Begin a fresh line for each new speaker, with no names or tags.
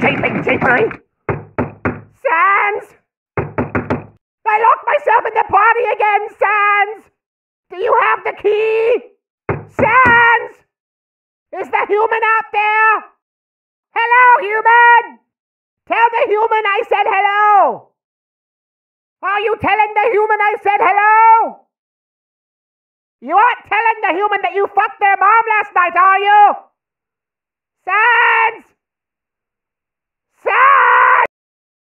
Jeeping jeepery! Sans. I locked myself in the party again, Sans. Do you have the key? Sans? Is the human out there? Hello, human! Tell the human I said hello! Are you telling the human I said hello? You aren't telling the human that you fucked their mom last night, are you?